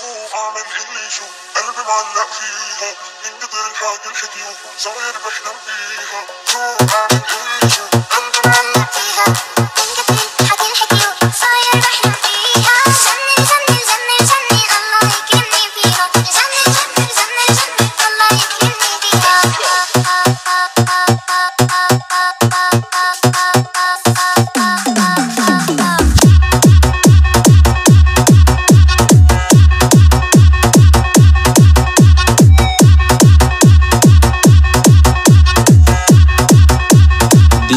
شوف عامل اللي يشوف قلبي معلق فيها من كتر الحاجة الحكيوه صغير بحلم فيها شوف عامل اللي يشوف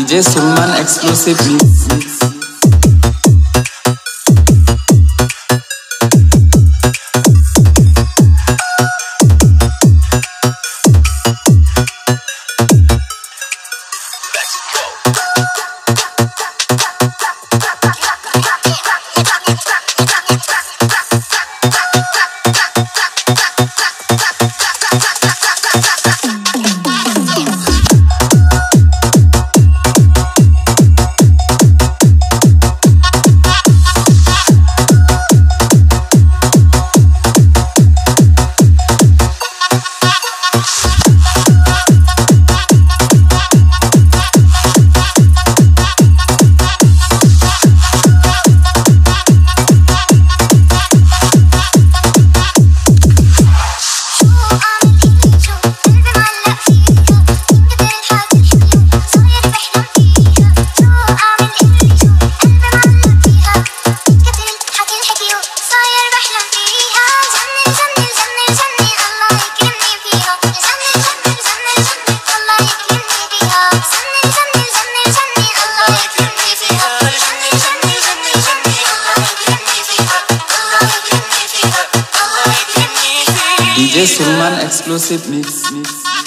DJ Sulman exclusively. This Sulman explosive. mix.